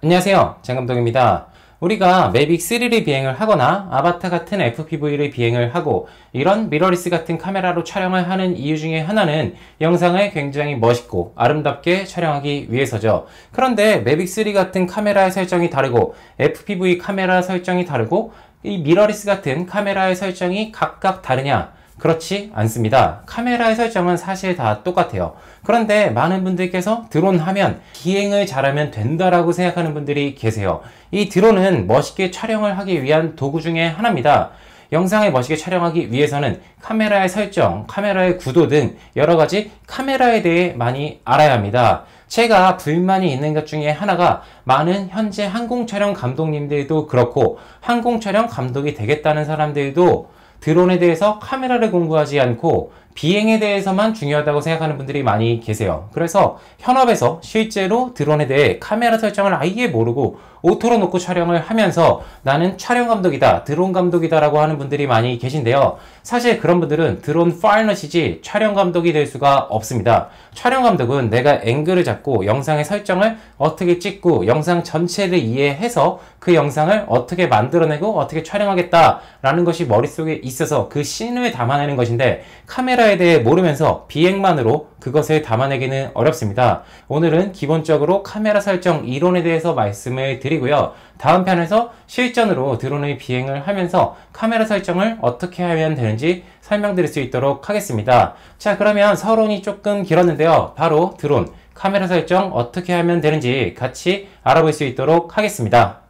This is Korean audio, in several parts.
안녕하세요. 장감독입니다. 우리가 매빅 3를 비행을 하거나 아바타 같은 FPV를 비행을 하고 이런 미러리스 같은 카메라로 촬영을 하는 이유 중에 하나는 영상을 굉장히 멋있고 아름답게 촬영하기 위해서죠. 그런데 매빅 3 같은 카메라의 설정이 다르고 FPV 카메라 설정이 다르고 이 미러리스 같은 카메라의 설정이 각각 다르냐 그렇지 않습니다. 카메라의 설정은 사실 다 똑같아요. 그런데 많은 분들께서 드론 하면 비행을 잘하면 된다라고 생각하는 분들이 계세요. 이 드론은 멋있게 촬영을 하기 위한 도구 중에 하나입니다. 영상을 멋있게 촬영하기 위해서는 카메라의 설정, 카메라의 구도 등 여러 가지 카메라에 대해 많이 알아야 합니다. 제가 불만이 있는 것 중에 하나가 많은 현재 항공 촬영 감독님들도 그렇고 항공 촬영 감독이 되겠다는 사람들도 드론에 대해서 카메라를 공부하지 않고 비행에 대해서만 중요하다고 생각하는 분들이 많이 계세요. 그래서 현업에서 실제로 드론에 대해 카메라 설정을 아예 모르고 auto로 놓고 촬영을 하면서 나는 촬영 감독이다, 드론 감독이다 라고 하는 분들이 많이 계신데요. 사실 그런 분들은 드론 파일럿이지 촬영 감독이 될 수가 없습니다. 촬영 감독은 내가 앵글을 잡고 영상의 설정을 어떻게 찍고 영상 전체를 이해해서 그 영상을 어떻게 만들어내고 어떻게 촬영하겠다 라는 것이 머릿속에 있어서 그 씬을 담아내는 것인데 카메라에 대해 모르면서 비행만으로 그것을 담아내기는 어렵습니다. 오늘은 기본적으로 카메라 설정 이론에 대해서 말씀을 드리고요. 다음 편에서 실전으로 드론의 비행을 하면서 카메라 설정을 어떻게 하면 되는지 설명드릴 수 있도록 하겠습니다. 자 그러면 서론이 조금 길었는데요. 바로 드론 카메라 설정 어떻게 하면 되는지 같이 알아볼 수 있도록 하겠습니다.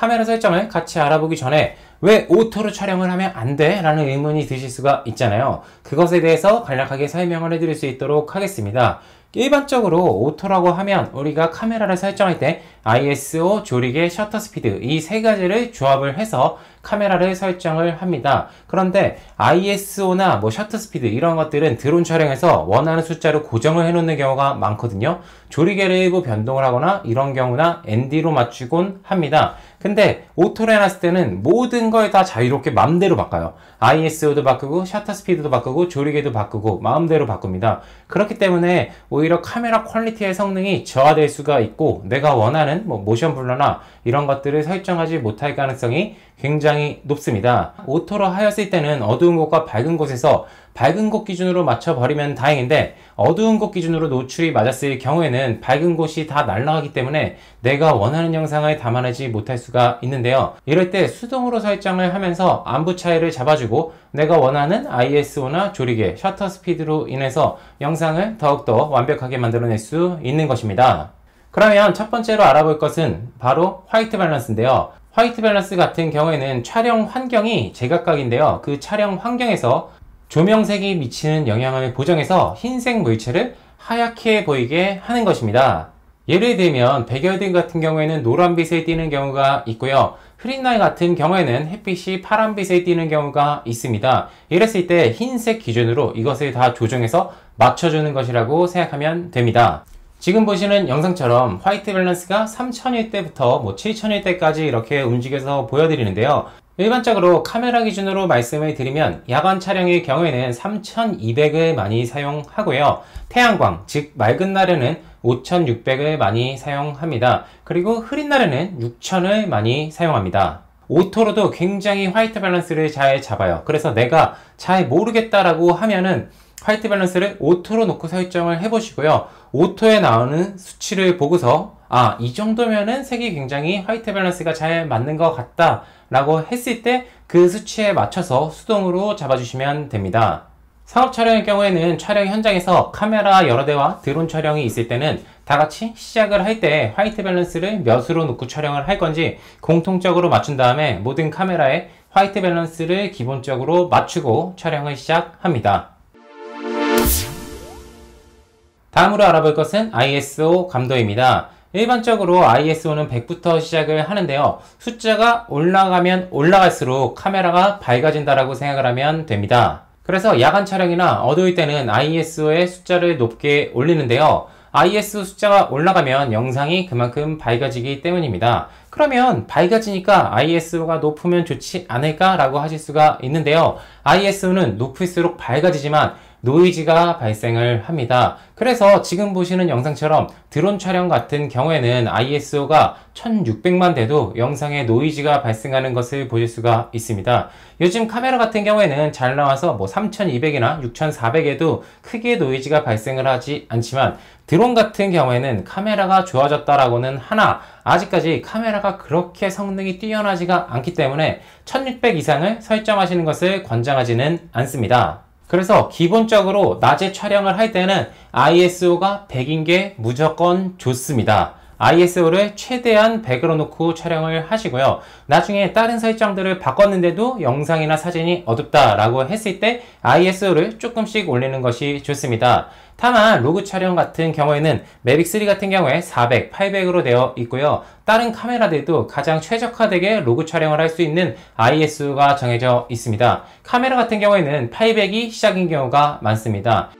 카메라 설정을 같이 알아보기 전에 왜 auto로 촬영을 하면 안 돼? 라는 의문이 드실 수가 있잖아요. 그것에 대해서 간략하게 설명을 해드릴 수 있도록 하겠습니다. 일반적으로 auto라고 하면 우리가 카메라를 설정할 때 ISO, 조리개, shutter speed 이 세 가지를 조합을 해서 카메라를 설정을 합니다. 그런데 ISO나 뭐 shutter speed 이런 것들은 드론 촬영에서 원하는 숫자로 고정을 해 놓는 경우가 많거든요. 조리개를 일부 변동을 하거나 이런 경우나 ND로 맞추곤 합니다. 근데 auto로 해놨을 때는 모든 걸 다 자유롭게 마음대로 바꿔요. ISO도 바꾸고 shutter speed도 바꾸고 조리개도 바꾸고 마음대로 바꿉니다. 그렇기 때문에 오히려 카메라 quality의 성능이 저하될 수가 있고 내가 원하는 뭐 motion blur나 이런 것들을 설정하지 못할 가능성이 굉장히 높습니다. auto로 하였을 때는 어두운 곳과 밝은 곳에서 밝은 곳 기준으로 맞춰버리면 다행인데 어두운 곳 기준으로 노출이 맞았을 경우에는 밝은 곳이 다 날아가기 때문에 내가 원하는 영상을 담아내지 못할 수가 있는데요. 이럴 때 수동으로 설정을 하면서 암부 차이를 잡아주고 내가 원하는 ISO나 조리개, shutter speed로 인해서 영상을 더욱더 완벽하게 만들어낼 수 있는 것입니다. 그러면 첫 번째로 알아볼 것은 바로 white balance인데요. white balance 같은 경우에는 촬영 환경이 제각각인데요. 그 촬영 환경에서 조명색이 미치는 영향을 보정해서 흰색 물체를 하얗게 보이게 하는 것입니다. 예를 들면 백열등 같은 경우에는 노란빛에 띄는 경우가 있고요. 흐린 날 같은 경우에는 햇빛이 파란빛에 띄는 경우가 있습니다. 이랬을 때 흰색 기준으로 이것을 다 조정해서 맞춰주는 것이라고 생각하면 됩니다. 지금 보시는 영상처럼 white balance가 3000일 때부터 뭐 7000일 때까지 이렇게 움직여서 보여드리는데요. 일반적으로 카메라 기준으로 말씀을 드리면 야간 촬영의 경우에는 3200을 많이 사용하고요. 태양광, 즉 맑은 날에는 5600을 많이 사용합니다. 그리고 흐린 날에는 6000을 많이 사용합니다. auto로도 굉장히 white balance를 잘 잡아요. 그래서 내가 잘 모르겠다라고 하면은 white balance를 auto로 놓고 설정을 해보시고요. auto에 나오는 수치를 보고서 아, 이 정도면은 색이 굉장히 white balance가 잘 맞는 것 같다 라고 했을 때 그 수치에 맞춰서 수동으로 잡아주시면 됩니다. 상업 촬영의 경우에는 촬영 현장에서 카메라 여러 대와 드론 촬영이 있을 때는 다 같이 시작을 할 때 white balance를 몇으로 놓고 촬영을 할 건지 공통적으로 맞춘 다음에 모든 카메라에 white balance를 기본적으로 맞추고 촬영을 시작합니다. 다음으로 알아볼 것은 ISO 감도입니다. 일반적으로 ISO는 100부터 시작을 하는데요. 숫자가 올라가면 올라갈수록 카메라가 밝아진다라고 생각을 하면 됩니다. 그래서 야간 촬영이나 어두울 때는 ISO의 숫자를 높게 올리는데요. ISO 숫자가 올라가면 영상이 그만큼 밝아지기 때문입니다. 그러면 밝아지니까 ISO가 높으면 좋지 않을까 라고 하실 수가 있는데요. ISO는 높을수록 밝아지지만 노이즈가 발생을 합니다. 그래서 지금 보시는 영상처럼 드론 촬영 같은 경우에는 ISO가 1600만 돼도 영상에 노이즈가 발생하는 것을 보실 수가 있습니다. 요즘 카메라 같은 경우에는 잘 나와서 뭐 3200이나 6400에도 크게 노이즈가 발생을 하지 않지만 드론 같은 경우에는 카메라가 좋아졌다라고는 하나 아직까지 카메라가 그렇게 성능이 뛰어나지가 않기 때문에 1600 이상을 설정하시는 것을 권장하지는 않습니다. 그래서 기본적으로 낮에 촬영을 할 때는 ISO가 100인 게 무조건 좋습니다. ISO를 최대한 100으로 놓고 촬영을 하시고요. 나중에 다른 설정들을 바꿨는데도 영상이나 사진이 어둡다라고 했을 때 ISO를 조금씩 올리는 것이 좋습니다. 다만 로그 촬영 같은 경우에는 매빅 3 같은 경우에 400, 800으로 되어 있고요. 다른 카메라들도 가장 최적화되게 로그 촬영을 할 수 있는 ISO가 정해져 있습니다. 카메라 같은 경우에는 800이 시작인 경우가 많습니다.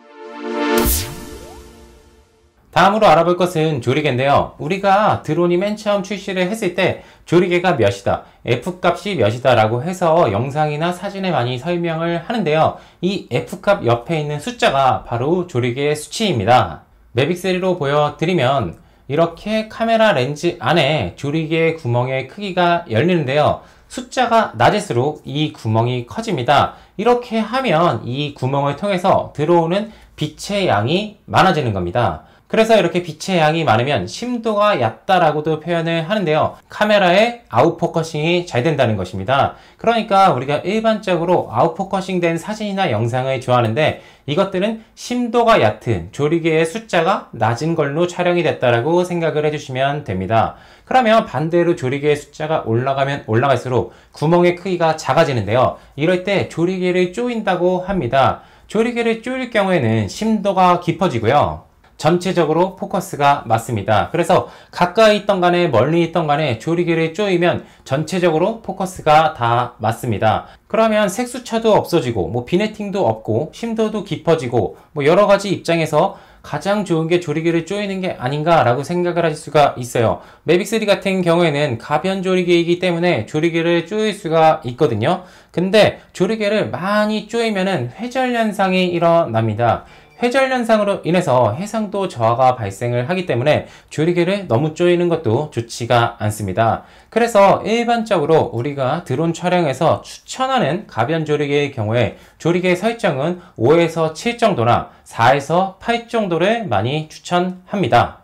다음으로 알아볼 것은 조리개인데요. 우리가 드론이 맨 처음 출시를 했을 때 조리개가 몇이다, F값이 몇이다 라고 해서 영상이나 사진에 많이 설명을 하는데요. 이 F값 옆에 있는 숫자가 바로 조리개의 수치입니다. 매빅3로 보여드리면 이렇게 카메라 렌즈 안에 조리개 구멍의 크기가 열리는데요. 숫자가 낮을수록 이 구멍이 커집니다. 이렇게 하면 이 구멍을 통해서 들어오는 빛의 양이 많아지는 겁니다. 그래서 이렇게 빛의 양이 많으면 심도가 얕다라고도 표현을 하는데요. 카메라의 out focusing이 잘 된다는 것입니다. 그러니까 우리가 일반적으로 out focusing 된 사진이나 영상을 좋아하는데 이것들은 심도가 얕은 조리개의 숫자가 낮은 걸로 촬영이 됐다라고 생각을 해주시면 됩니다. 그러면 반대로 조리개의 숫자가 올라가면 올라갈수록 구멍의 크기가 작아지는데요. 이럴 때 조리개를 조인다고 합니다. 조리개를 조일 경우에는 심도가 깊어지고요. 전체적으로 포커스가 맞습니다. 그래서 가까이 있던 간에 멀리 있던 간에 조리개를 쪼이면 전체적으로 포커스가 다 맞습니다. 그러면 색수차도 없어지고 뭐 비네팅도 없고 심도도 깊어지고 뭐 여러 가지 입장에서 가장 좋은 게 조리개를 쪼이는 게 아닌가라고 생각을 하실 수가 있어요. 매빅3 같은 경우에는 가변 조리개이기 때문에 조리개를 쪼일 수가 있거든요. 근데 조리개를 많이 쪼이면은 회절 현상이 일어납니다. 회절 현상으로 인해서 해상도 저하가 발생을 하기 때문에 조리개를 너무 조이는 것도 좋지가 않습니다. 그래서 일반적으로 우리가 드론 촬영에서 추천하는 가변 조리개의 경우에 조리개 설정은 5에서 7 정도나 4에서 8 정도를 많이 추천합니다.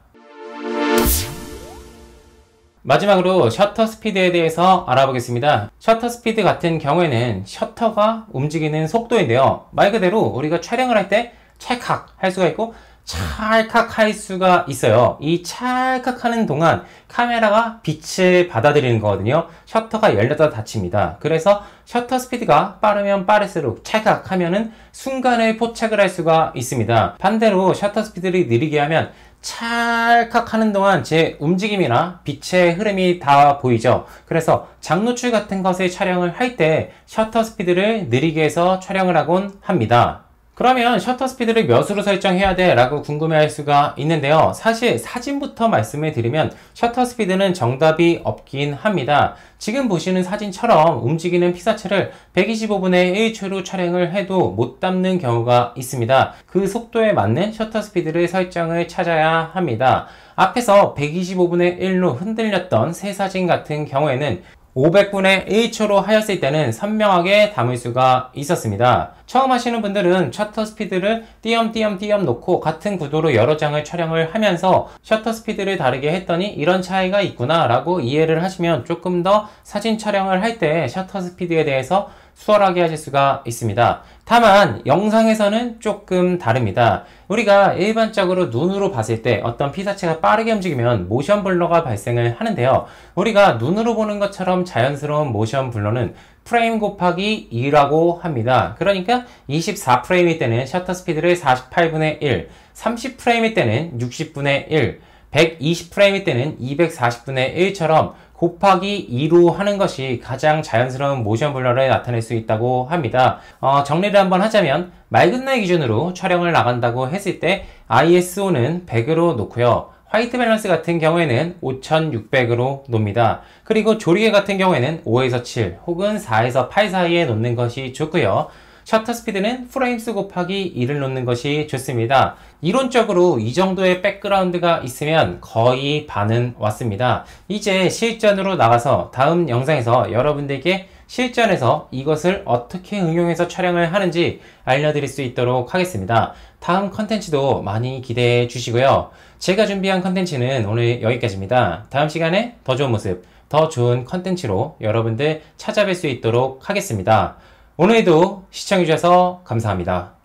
마지막으로 shutter speed에 대해서 알아보겠습니다. shutter speed 같은 경우에는 셔터가 움직이는 속도인데요. 말 그대로 우리가 촬영을 할때 찰칵 할 수가 있고 찰칵 할 수가 있어요. 이 찰칵 하는 동안 카메라가 빛을 받아들이는 거거든요. 셔터가 열렸다 닫힙니다. 그래서 shutter speed가 빠르면 빠를수록 찰칵 하면은 순간에 포착을 할 수가 있습니다. 반대로 shutter speed를 느리게 하면 찰칵 하는 동안 제 움직임이나 빛의 흐름이 다 보이죠. 그래서 장노출 같은 것을 촬영을 할 때 셔터 스피드를 느리게 해서 촬영을 하곤 합니다. 그러면 셔터 스피드를 몇으로 설정해야 돼? 라고 궁금해 할 수가 있는데요. 사실 사진부터 말씀을 드리면 셔터 스피드는 정답이 없긴 합니다. 지금 보시는 사진처럼 움직이는 피사체를 125분의 1초로 촬영을 해도 못 담는 경우가 있습니다. 그 속도에 맞는 셔터 스피드를 설정을 찾아야 합니다. 앞에서 125분의 1로 흔들렸던 새 사진 같은 경우에는 500분의 1초로 하였을 때는 선명하게 담을 수가 있었습니다. 처음 하시는 분들은 셔터 스피드를 띄엄띄엄띄엄 놓고 같은 구도로 여러 장을 촬영을 하면서 셔터 스피드를 다르게 했더니 이런 차이가 있구나 라고 이해를 하시면 조금 더 사진 촬영을 할 때 셔터 스피드에 대해서 수월하게 하실 수가 있습니다. 다만 영상에서는 조금 다릅니다. 우리가 일반적으로 눈으로 봤을 때 어떤 피사체가 빠르게 움직이면 모션 블러가 발생을 하는데요. 우리가 눈으로 보는 것처럼 자연스러운 motion blur는 프레임 곱하기 2라고 합니다. 그러니까 24프레임일 때는 셔터 스피드를 48분의 1, 30프레임일 때는 60분의 1, 120프레임일 때는 240분의 1처럼 곱하기 2로 하는 것이 가장 자연스러운 motion blur를 나타낼 수 있다고 합니다. 어, 정리를 한번 하자면 맑은 날 기준으로 촬영을 나간다고 했을 때 ISO는 100으로 놓고요. white balance 같은 경우에는 5600으로 놉니다. 그리고 조리개 같은 경우에는 5에서 7 혹은 4에서 8 사이에 놓는 것이 좋고요. 셔터 스피드는 프레임수 곱하기 2를 놓는 것이 좋습니다. 이론적으로 이 정도의 백그라운드가 있으면 거의 반은 왔습니다. 이제 실전으로 나가서 다음 영상에서 여러분들께 실전에서 이것을 어떻게 응용해서 촬영을 하는지 알려드릴 수 있도록 하겠습니다. 다음 컨텐츠도 많이 기대해 주시고요. 제가 준비한 컨텐츠는 오늘 여기까지입니다. 다음 시간에 더 좋은 모습, 더 좋은 컨텐츠로 여러분들 찾아뵐 수 있도록 하겠습니다. 오늘도 시청해주셔서 감사합니다.